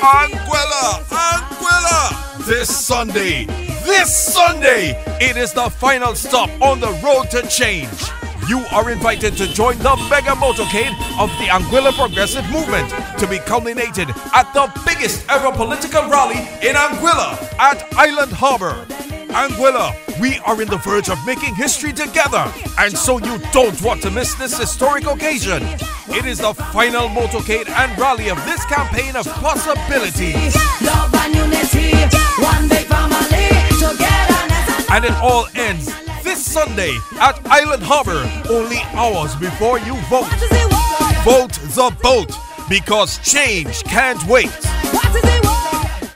Anguilla, Anguilla! This Sunday, this Sunday, it is the final stop on the road to change. You are invited to join the mega motorcade of the Anguilla Progressive Movement to be culminated at the biggest ever political rally in Anguilla at Island Harbor. Anguilla, we are in the verge of making history together, and so you don't want to miss this historic occasion. It is the final motorcade and rally of this campaign of possibilities. Love and unity, one big family, together. And it all ends this Sunday at Island Harbor, only hours before you vote. Vote the boat because change can't wait.